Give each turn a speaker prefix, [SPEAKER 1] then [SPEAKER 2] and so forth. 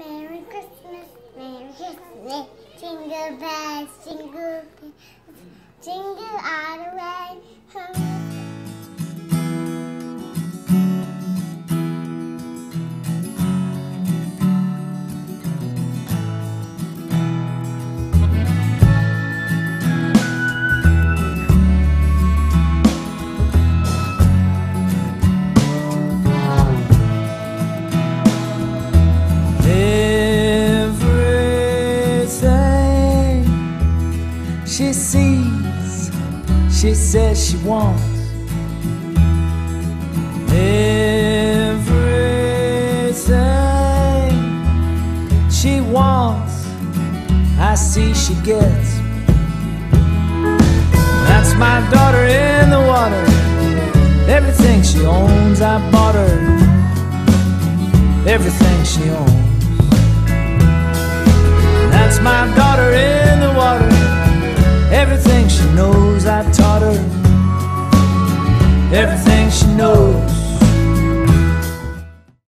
[SPEAKER 1] Merry Christmas, Merry Christmas, jingle bells, jingle bells, jingle
[SPEAKER 2] she sees, she says she wants. Everything she wants, I see she gets. That's my daughter in the water. Everything she owns, I bought her. Everything she owns. That's my daughter knows, I taught her. Everything she knows,